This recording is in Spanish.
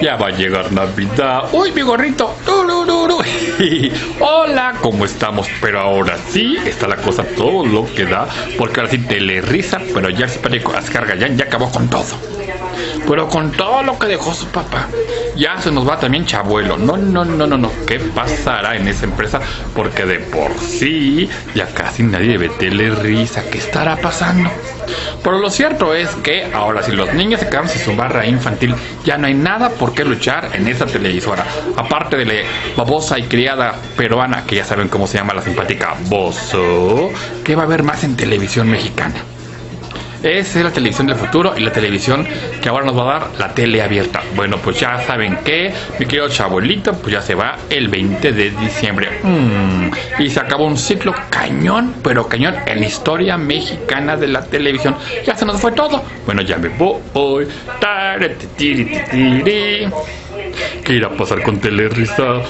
Ya va a llegar Navidad. ¡Uy, mi gorrito! Hola, ¿cómo estamos? Pero ahora sí está la cosa todo lo que da. Porque ahora sí te le risa, pero ya el hispánico Ascarga ya, acabó con todo. Pero con todo lo que dejó su papá, ya se nos va también Chabuelo. No, no, no, no, no. ¿Qué pasará en esa empresa? Porque de por sí ya casi nadie debe tener risa. ¿Qué estará pasando? Pero lo cierto es que ahora si los niños se quedan sin su barra infantil, ya no hay nada por qué luchar en esa televisora. Aparte de la babosa y criada peruana, que ya saben cómo se llama la simpática Bozo, ¿qué va a haber más en televisión mexicana? Esa es la televisión del futuro y la televisión que ahora nos va a dar la tele abierta. Bueno, pues ya saben que mi querido chabuelito, pues ya se va el 20 de diciembre. Mm, y se acabó un ciclo cañón, pero cañón en la historia mexicana de la televisión. Ya se nos fue todo. Bueno, ya me voy. ¿Qué irá a pasar con Telerisa?